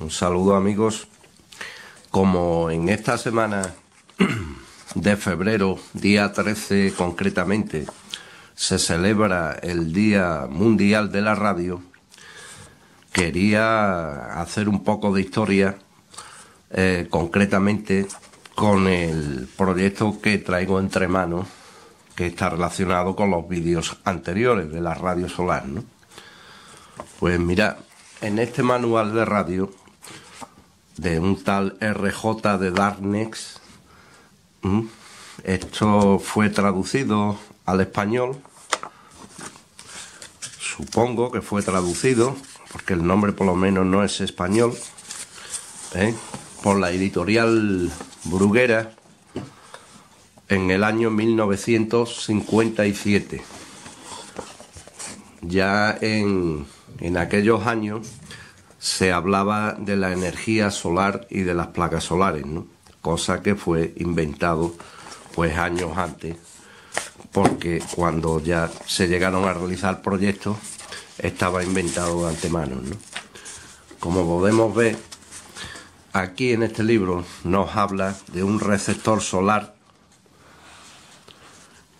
Un saludo amigos. Como en esta semana de febrero, día 13 concretamente, se celebra el Día Mundial de la Radio, quería hacer un poco de historia eh, concretamente con el proyecto que traigo entre manos, que está relacionado con los vídeos anteriores de la radio solar. Pues mira, en este manual de radio de un tal RJ de Darnex, esto fue traducido al español, supongo que fue traducido, porque el nombre por lo menos no es español, ¿eh? por la editorial Bruguera en el año 1957. Ya en, en aquellos años se hablaba de la energía solar y de las placas solares, cosa que fue inventado pues años antes, porque cuando ya se llegaron a realizar proyectos estaba inventado de antemano. ¿no? Como podemos ver, aquí en este libro nos habla de un receptor solar,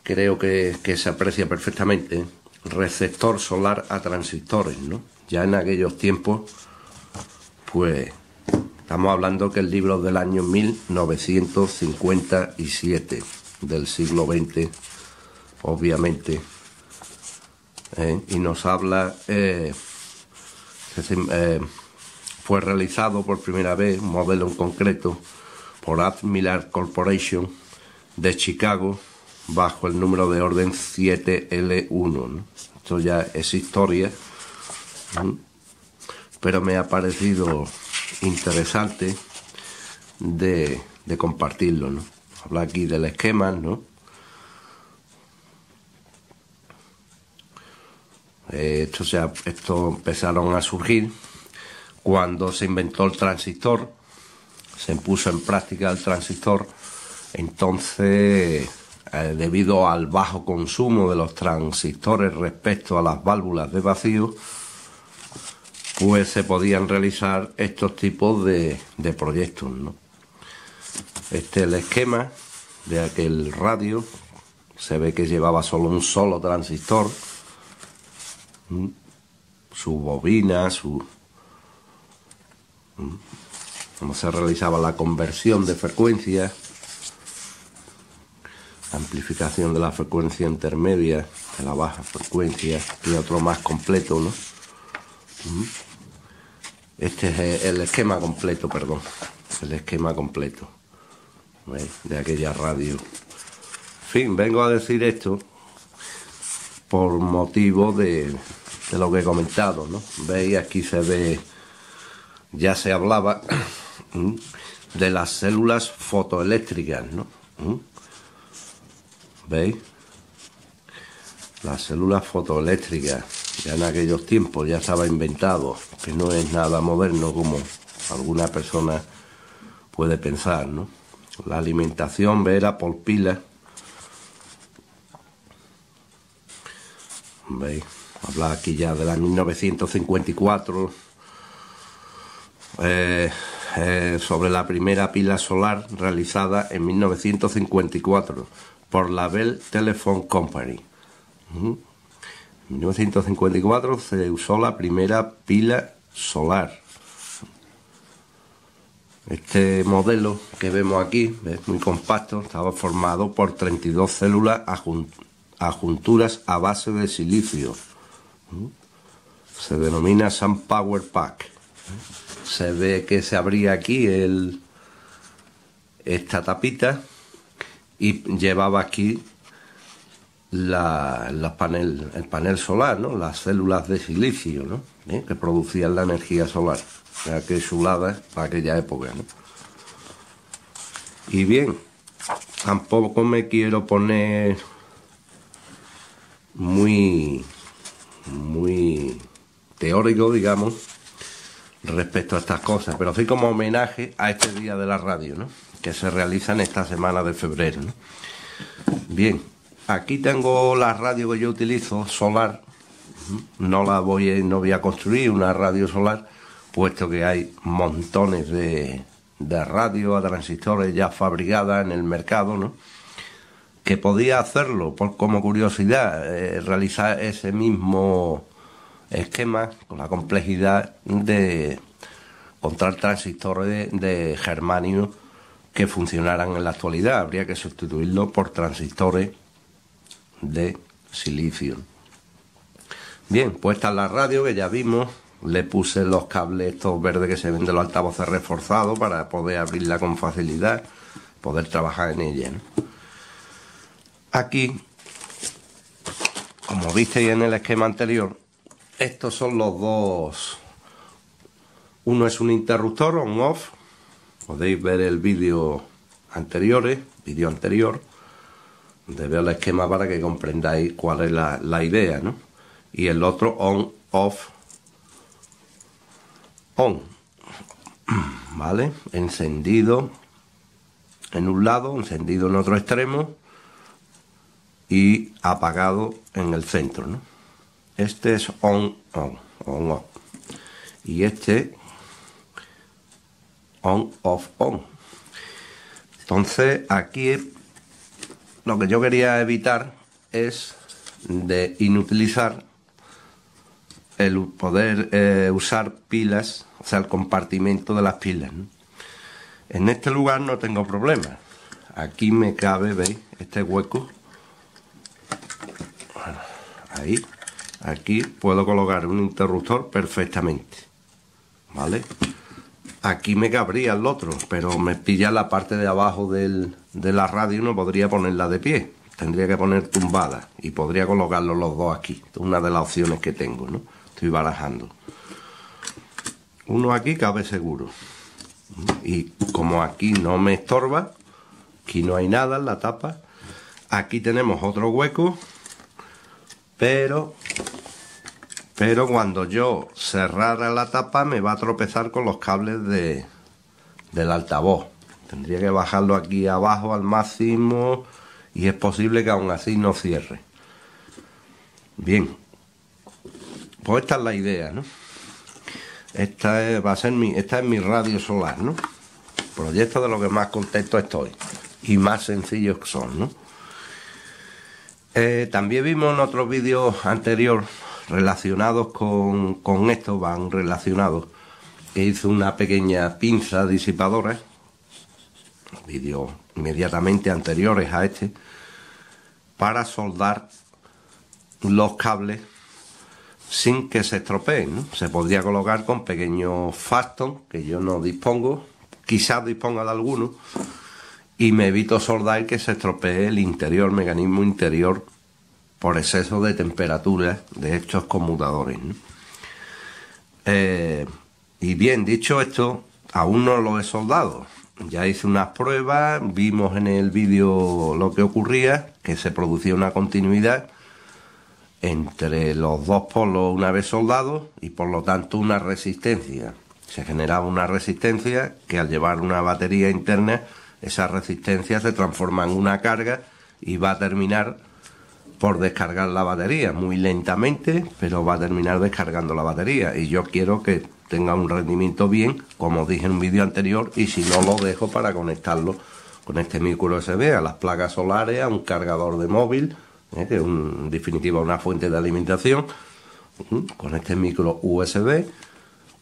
creo que, que se aprecia perfectamente, receptor solar a transistores, ¿no? Ya en aquellos tiempos, pues estamos hablando que el libro del año 1957, del siglo XX, obviamente, ¿eh? y nos habla, eh, eh, fue realizado por primera vez, un modelo en concreto, por Admiral Corporation de Chicago, bajo el número de orden 7L1. Esto ya es historia, pero me ha parecido interesante de, compartirlo. ¿no? Habla aquí del esquema, ¿no? Eh, esto, se esto empezaron a surgir cuando se inventó el transistor, se puso en práctica el transistor, entonces eh, debido al bajo consumo de los transistores respecto a las válvulas de vacío, pues se podían realizar estos tipos de, proyectos. ¿no? Este es el esquema de aquel radio, se ve que llevaba solo un solo transistor, su bobina, su... cómo se realizaba la conversión de frecuencias amplificación de la frecuencia intermedia, de la baja frecuencia, y otro más completo, ¿no? Este es el esquema completo, perdón, el esquema completo de aquella radio. En fin, vengo a decir esto por motivo de, lo que he comentado, ¿no? Veis, aquí se ve, ya se hablaba de las células fotoeléctricas, ¿no? ¿Veis? Las células fotoeléctricas, ya en aquellos tiempos ya estaba inventado, que no es nada moderno como alguna persona puede pensar, ¿no? La alimentación era por pilas. ¿Veis? Habla aquí ya de la 1954 eh, eh, sobre la primera pila solar realizada en 1954 por la Bell Telephone Company. En 1954 se usó la primera pila solar. Este modelo que vemos aquí es muy compacto, estaba formado por 32 células adjunturas a base de silicio. Se denomina Sun Power Pack. Se ve que se abría aquí esta tapita y llevaba aquí la, panel, el panel solar, ¿no? las células de silicio ¿no? ¿Eh? que producían la energía solar. Que chulada para aquella época. ¿no? Y bien, tampoco me quiero poner muy, muy teórico, digamos, respecto a estas cosas, pero sí como homenaje a este día de la radio, ¿no? que se realiza en esta semana de febrero. Bien, aquí tengo la radio que yo utilizo, solar. No la voy a, no voy a construir una radio solar puesto que hay montones de, de radios a transistores ya fabricadas en el mercado, ¿no? que podía hacerlo por, como curiosidad, eh, realizar ese mismo esquema con la complejidad de encontrar transistores de, de, germanio que funcionaran en la actualidad. Habría que sustituirlo por transistores de silicio. Bien, puesta en la radio que ya vimos, le puse los cables estos verdes que se ven de los altavoces reforzados para poder abrirla con facilidad, poder trabajar en ella. Aquí, como visteis en el esquema anterior, estos son los dos. Uno es un interruptor on-off. Podéis ver el vídeo anterior, vídeo anterior, donde veo el esquema para que comprendáis cuál es la, la idea, ¿no? Y el otro on-off on. ¿Vale? Encendido en un lado, encendido en otro extremo y apagado en el centro. ¿no? Este es on, on, on, off. Y este on, off, on. Entonces aquí lo que yo quería evitar es de inutilizar el poder eh, usar pilas, o sea, el compartimento de las pilas. En este lugar no tengo problema. Aquí me cabe, ¿veis? Este hueco. Ahí. Aquí puedo colocar un interruptor perfectamente. ¿Vale? Aquí me cabría el otro, pero me pilla la parte de abajo del, de la radio no podría ponerla de pie. Tendría que poner tumbada y podría colocarlos los dos aquí. Una de las opciones que tengo, ¿no? Estoy barajando. Uno aquí cabe seguro. Y como aquí no me estorba, aquí no hay nada en la tapa, aquí tenemos otro hueco, pero pero cuando yo cerrara la tapa me va a tropezar con los cables de, del altavoz. Tendría que bajarlo aquí abajo al máximo y es posible que aún así no cierre. Bien, pues esta es la idea, ¿no? Esta es, va a ser mi, esta es mi radio solar, ¿no? Proyecto de lo que más contento estoy y más sencillos son, ¿no? Eh, también vimos en otros vídeos anteriores relacionados con, con esto, van relacionados, que hizo una pequeña pinza disipadora, vídeos inmediatamente anteriores a este, para soldar los cables sin que se estropeen. Se podría colocar con pequeños faston, que yo no dispongo, quizás disponga de alguno, y me evito soldar que se estropee el interior, mecanismo interior, por exceso de temperatura de estos conmutadores. Eh, y bien, dicho esto, aún no lo he soldado. Ya hice unas pruebas, vimos en el vídeo lo que ocurría, que se producía una continuidad entre los dos polos una vez soldados y por lo tanto una resistencia. Se generaba una resistencia que al llevar una batería interna, esa resistencia se transforma en una carga y va a terminar por descargar la batería muy lentamente, pero va a terminar descargando la batería. Y yo quiero que tenga un rendimiento bien, como dije en un vídeo anterior, y si no lo dejo para conectarlo con este micro USB a las placas solares, a un cargador de móvil ¿eh? que es un, en definitiva una fuente de alimentación, con este micro USB,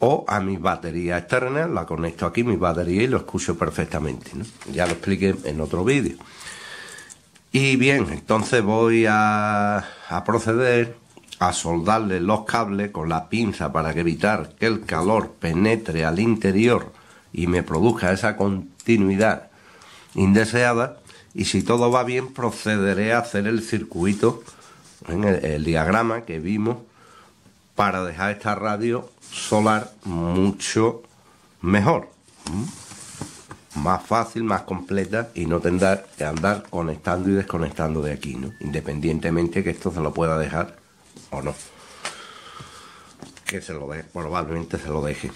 o a mi batería externa, la conecto aquí, mi batería, y lo escucho perfectamente. Ya lo expliqué en otro vídeo. Y bien, entonces voy a proceder a soldarle los cables con la pinza para evitar que el calor penetre al interior y me produzca esa continuidad indeseada. Y si todo va bien procederé a hacer el circuito en el, diagrama que vimos para dejar esta radio solar mucho mejor. Más fácil, más completa y no tendrá que andar conectando y desconectando de aquí. Independientemente que esto se lo pueda dejar o no. Que se lo deje, probablemente se lo deje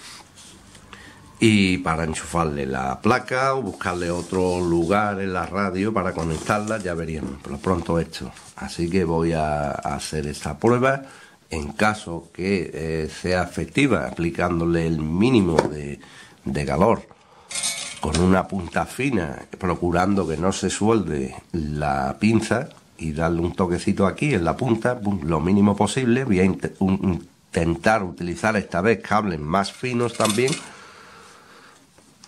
y para enchufarle la placa o buscarle otro lugar en la radio para conectarla, ya veríamos, pero pronto esto. Así que voy a hacer esta prueba en caso que eh, sea efectiva, aplicándole el mínimo de, de calor con una punta fina, procurando que no se suelde la pinza y darle un toquecito aquí en la punta, lo mínimo posible. Voy a intentar utilizar esta vez cables más finos también,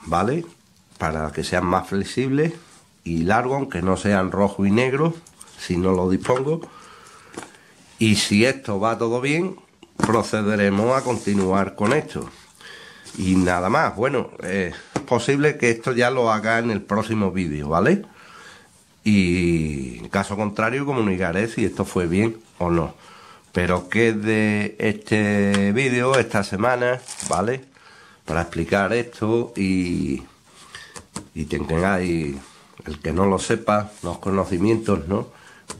¿vale? Para que sean más flexibles y largos, aunque no sean rojo y negro, si no lo dispongo. Y si esto va todo bien, procederemos a continuar con esto. Y nada más, bueno, es posible que esto ya lo haga en el próximo vídeo, ¿vale? Y en caso contrario comunicaré si esto fue bien o no. Pero que de este vídeo esta semana, ¿vale? Para explicar esto y, y tengáis, el que no lo sepa, los conocimientos, ¿no?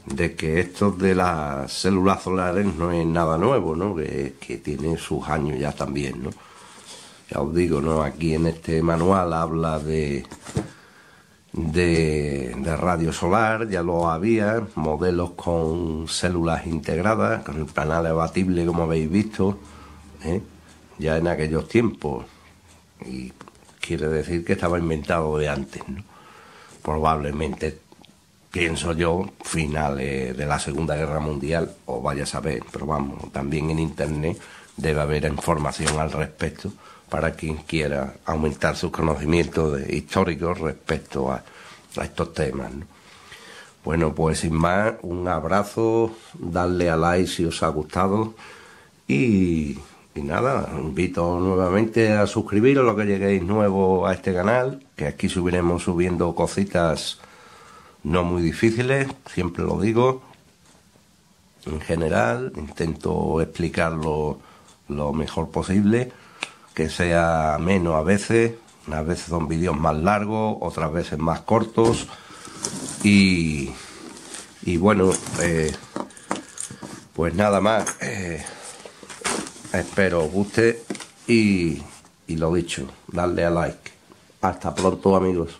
De que esto de las células solares no es nada nuevo, ¿no? Que, que tiene sus años ya también, ¿no? ya os digo, ¿no? Aquí en este manual habla de, de, radio solar, ya lo había, modelos con células integradas, con el panel abatible como habéis visto, ¿eh? ya en aquellos tiempos. Y quiere decir que estaba inventado de antes, ¿no? Probablemente, pienso yo, finales de la Segunda Guerra Mundial, o vaya a saber, pero vamos, también en Internet debe haber información al respecto para quien quiera aumentar sus conocimientos históricos respecto a, estos temas. Bueno, pues sin más, un abrazo, darle a like si os ha gustado y, y nada, invito nuevamente a suscribiros lo que lleguéis nuevo a este canal, que aquí subiremos subiendo cositas no muy difíciles, siempre lo digo. En general, intento explicarlo lo mejor posible que sea menos a veces, unas veces son vídeos más largos, otras veces más cortos y, y bueno, eh, pues nada más, eh, espero os guste y, y lo dicho, darle a like. Hasta pronto amigos.